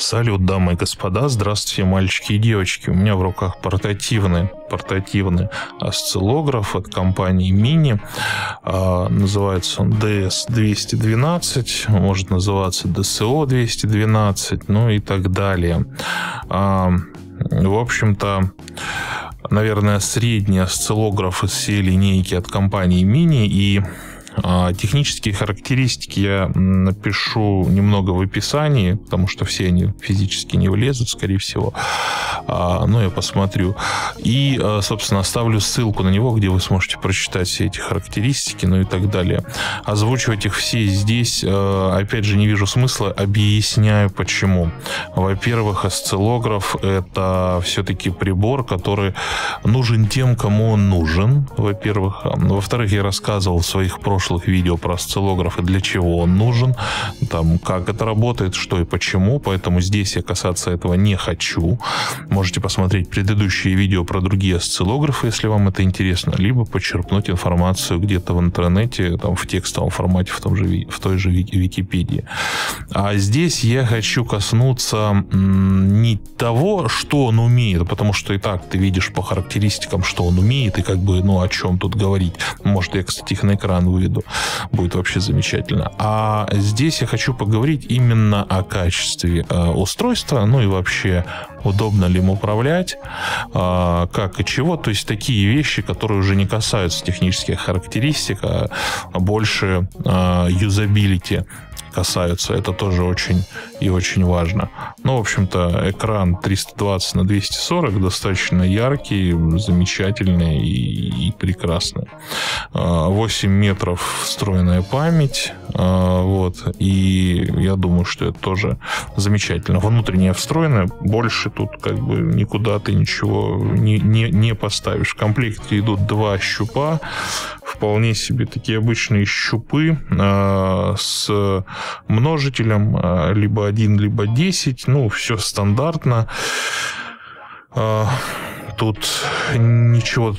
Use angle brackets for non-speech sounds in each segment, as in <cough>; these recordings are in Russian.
Салют, дамы и господа, здравствуйте, мальчики и девочки. У меня в руках портативный, портативный осциллограф от компании Mini. А, называется он DS212, может называться DSO212, ну и так далее. А, в общем-то, наверное, средний осциллограф из всей линейки от компании Mini и технические характеристики я напишу немного в описании, потому что все они физически не влезут, скорее всего. А, но я посмотрю. И, а, собственно, оставлю ссылку на него, где вы сможете прочитать все эти характеристики, ну и так далее. Озвучивать их все здесь, опять же, не вижу смысла. Объясняю, почему. Во-первых, осциллограф — это все-таки прибор, который нужен тем, кому он нужен, во-первых. Во-вторых, я рассказывал в своих прошлых прошлых видео про осциллограф и для чего он нужен, там, как это работает, что и почему, поэтому здесь я касаться этого не хочу. Можете посмотреть предыдущие видео про другие осциллографы, если вам это интересно, либо почерпнуть информацию где-то в интернете, там, в текстовом формате, в, том же, в той же Википедии. А здесь я хочу коснуться не того, что он умеет, потому что и так ты видишь по характеристикам, что он умеет, и как бы, ну, о чем тут говорить. Может, я, кстати, их на экран выведу виду. Будет вообще замечательно. А здесь я хочу поговорить именно о качестве э, устройства, ну и вообще удобно ли им управлять, э, как и чего. То есть такие вещи, которые уже не касаются технических характеристик, а больше э, юзабилити касаются. Это тоже очень и очень важно. Ну, в общем-то, экран 320 на 240 достаточно яркий, замечательный и, и прекрасный. 8 а, метров встроенная память. А, вот. И я думаю, что это тоже замечательно. Внутренняя встроенная. Больше тут как бы никуда ты ничего не, не, не поставишь. В комплекте идут два щупа вполне себе такие обычные щупы э, с множителем э, либо 1, либо 10. Ну, все стандартно. Э, тут ничего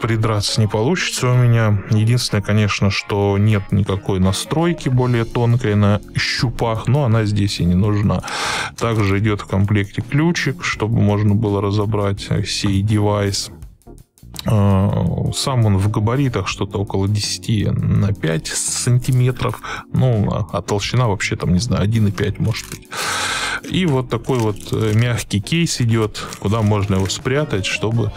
придраться не получится у меня. Единственное, конечно, что нет никакой настройки более тонкой на щупах, но она здесь и не нужна. Также идет в комплекте ключик, чтобы можно было разобрать сей девайс. Сам он в габаритах что-то около 10 на 5 сантиметров. Ну, а, а толщина вообще там, не знаю, 1,5 может быть. И вот такой вот э, мягкий кейс идет, куда можно его спрятать, чтобы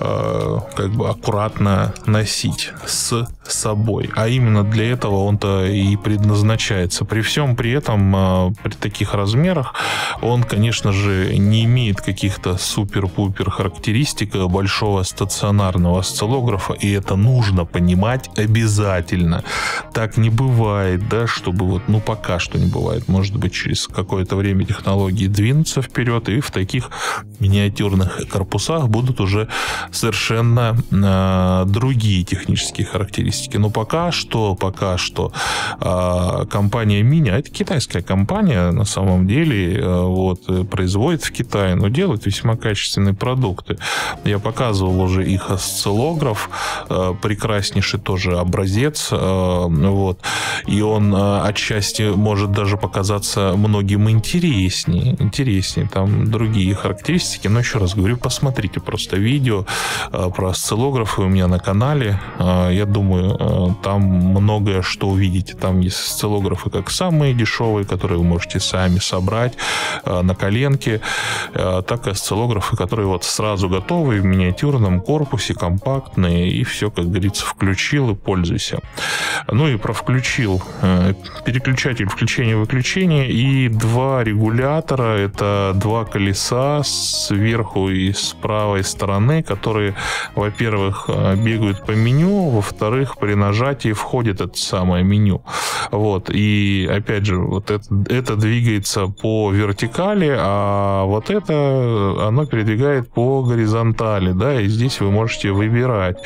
э, как бы аккуратно носить с собой. А именно для этого он-то и предназначается. При всем при этом, э, при таких размерах, он, конечно же, не имеет каких-то супер-пупер характеристик большого стационарного осциллографа, и это нужно понимать обязательно. Так не бывает, да, чтобы вот, ну, пока что не бывает. Может быть, через какое-то время технологии двинутся вперед, и в таких миниатюрных корпусах будут уже совершенно э, другие технические характеристики. Но пока что, пока что э, компания Mini, а это китайская компания на самом деле, э, вот, производит в Китае, но делает весьма качественные продукты. Я показывал уже их осциллограф, э, прекраснейший тоже образец, э, вот, и он э, отчасти может даже показаться многим интереснее, интереснее, там другие характеристики, но еще раз говорю, посмотрите просто видео про осциллографы у меня на канале, э, я думаю, э, там многое что увидите, там есть осциллографы как самые дешевые, которые вы можете сами собрать на коленке, так и осциллографы, которые вот сразу готовы в миниатюрном корпусе, компактные, и все, как говорится, включил и пользуйся. Ну и про включил. Переключатель включения-выключения и два регулятора. Это два колеса сверху и с правой стороны, которые, во-первых, э, бегают по меню, во-вторых, при нажатии входит это самое меню. Вот. И опять же, вот это, это двигается по вертикали, а вот это оно передвигает по горизонтали, да, и здесь вы можете выбирать.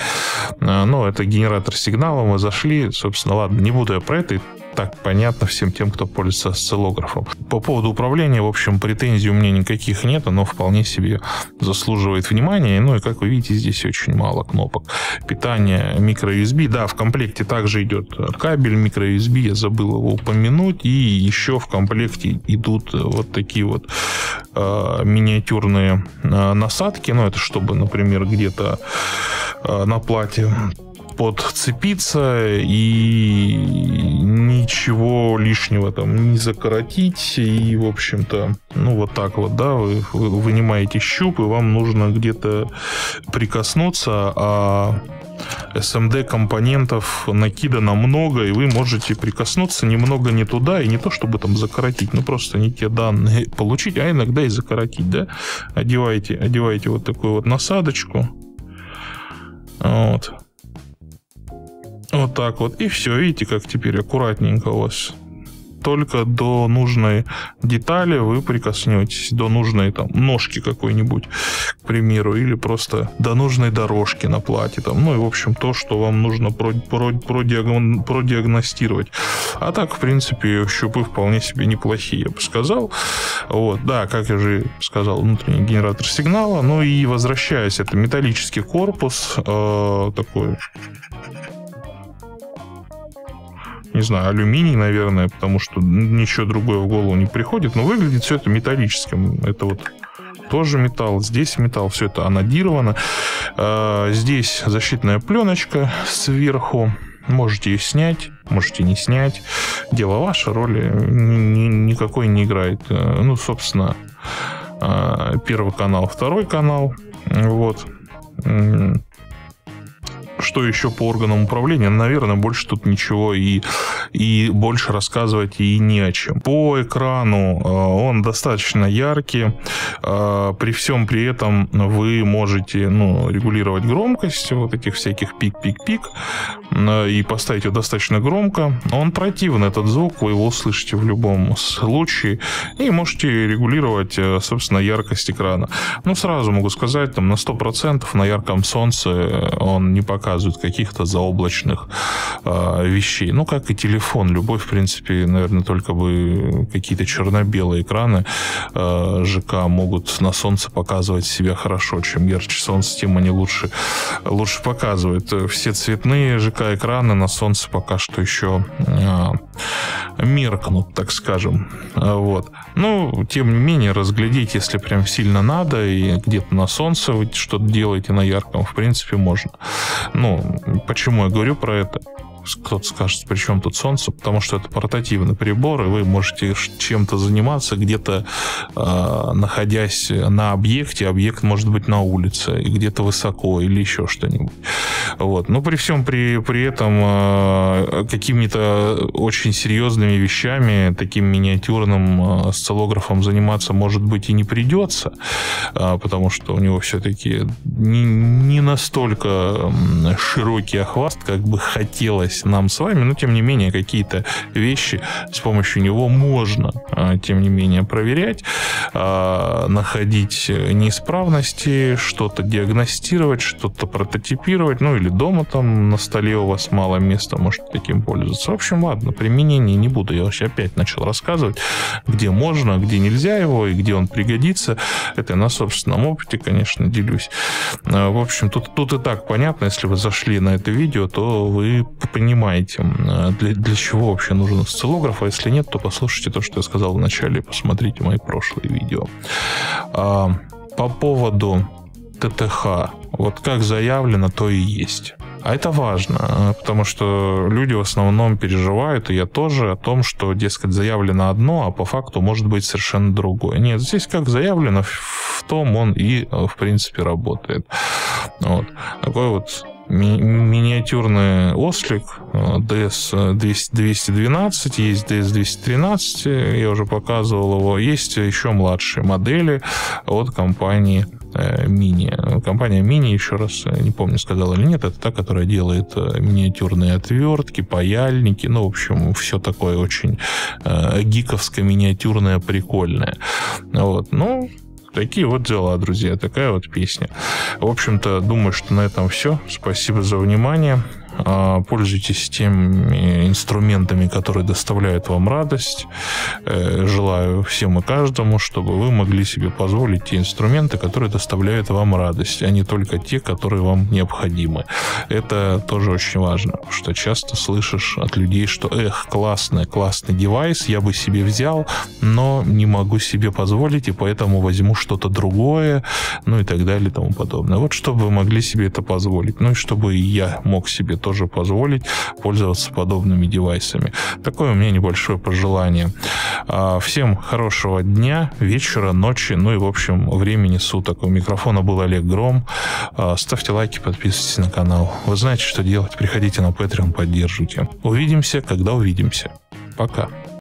Э, ну, это генератор сигнала, мы зашли, собственно, ладно, не буду я про это, так понятно всем тем, кто пользуется осциллографом. По поводу управления, в общем, претензий у меня никаких нет, оно вполне себе заслуживает внимания. Ну и, как вы видите, здесь очень мало кнопок. Питание микро-USB. Да, в комплекте также идет кабель микро-USB, я забыл его упомянуть. И еще в комплекте идут вот такие вот э, миниатюрные э, насадки. Ну, это чтобы, например, где-то э, на плате подцепиться и ничего лишнего там не закоротить. И, в общем-то, ну, вот так вот, да, вы, вы вынимаете щуп, и вам нужно где-то прикоснуться, а SMD компонентов накидано много, и вы можете прикоснуться немного не туда, и не то, чтобы там закоротить, ну просто не те данные <laughs> получить, а иногда и закоротить, да. Одеваете, одеваете вот такую вот насадочку, вот, вот так вот. И все, видите, как теперь аккуратненько у вас только до нужной детали вы прикоснетесь, до нужной там ножки какой-нибудь, к примеру, или просто до нужной дорожки на плате, там, ну и, в общем, то, что вам нужно про, про, продиагон, продиагностировать. А так, в принципе, щупы вполне себе неплохие, я бы сказал. Вот, да, как я же сказал, внутренний генератор сигнала. Ну и возвращаясь, это металлический корпус, э, такой не знаю, алюминий, наверное, потому что ничего другое в голову не приходит, но выглядит все это металлическим. Это вот тоже металл, здесь металл, все это анодировано. А, здесь защитная пленочка сверху. Можете ее снять, можете не снять. Дело ваше, роли никакой не играет. Э, ну, собственно, а, первый канал, второй канал. Вот что еще по органам управления? Наверное, больше тут ничего и, и больше рассказывать и не о чем. По экрану э, он достаточно яркий. Э, при всем при этом вы можете ну, регулировать громкость вот этих всяких пик-пик-пик э, и поставить его достаточно громко. Он противный, этот звук, вы его услышите в любом случае. И можете регулировать, собственно, яркость экрана. Ну, сразу могу сказать, там на 100% на ярком солнце он не показывает каких-то заоблачных э, вещей. Ну, как и телефон. Любой, в принципе, наверное, только бы какие-то черно-белые экраны э, ЖК могут на солнце показывать себя хорошо. Чем ярче солнце, тем они лучше, лучше показывают. Все цветные ЖК-экраны на солнце пока что еще э, меркнут, так скажем. Вот. Ну, тем не менее, разглядеть, если прям сильно надо, и где-то на солнце вы что-то делаете на ярком, в принципе, можно. Ну, почему я говорю про это? Кто-то скажет, при чем тут солнце, потому что это портативный прибор, и вы можете чем-то заниматься, где-то э, находясь на объекте, объект может быть на улице, и где-то высоко, или еще что-нибудь. Вот. Но при всем при, при этом э, какими-то очень серьезными вещами, таким миниатюрным э, осциллографом заниматься, может быть, и не придется, э, потому что у него все-таки не, не настолько широкий охват, как бы хотелось досталось нам с вами, но тем не менее какие-то вещи с помощью него можно, а, тем не менее, проверять, а, находить неисправности, что-то диагностировать, что-то прототипировать, ну или дома там на столе у вас мало места, можете таким пользоваться. В общем, ладно, применение не буду, я вообще опять начал рассказывать, где можно, где нельзя его и где он пригодится. Это на собственном опыте, конечно, делюсь. А, в общем, тут, тут и так понятно, если вы зашли на это видео, то вы понимаете, для, для чего вообще нужен осциллограф, а если нет, то послушайте то, что я сказал в начале, посмотрите мои прошлые видео. А, по поводу ТТХ, вот как заявлено, то и есть. А это важно, потому что люди в основном переживают, и я тоже, о том, что, дескать, заявлено одно, а по факту может быть совершенно другое. Нет, здесь как заявлено, в том он и, в принципе, работает. Вот. Такой вот ми- миниатюрный ослик DS212, э, есть DS213, я уже показывал его, есть еще младшие модели от компании Мини. Э, Компания Мини, еще раз, э, не помню, сказал или нет, это та, которая делает миниатюрные отвертки, паяльники, ну, в общем, все такое очень э, гиковское, миниатюрное, прикольное. Вот. Ну, Такие вот дела, друзья. Такая вот песня. В общем-то, думаю, что на этом все. Спасибо за внимание. А, пользуйтесь теми инструментами, которые доставляют вам радость. Э, желаю всем и каждому, чтобы вы могли себе позволить те инструменты, которые доставляют вам радость, а не только те, которые вам необходимы. Это тоже очень важно, что часто слышишь от людей, что эх, классный, классный девайс, я бы себе взял, но не могу себе позволить, и поэтому возьму что-то другое, ну и так далее и тому подобное. Вот чтобы вы могли себе это позволить, ну и чтобы я мог себе тоже позволить пользоваться подобными девайсами. Такое у меня небольшое пожелание. А, всем хорошего дня, вечера, ночи, ну и, в общем, времени суток. У микрофона был Олег Гром. А, ставьте лайки, подписывайтесь на канал. Вы знаете, что делать. Приходите на Patreon, поддержите. Увидимся, когда увидимся. Пока.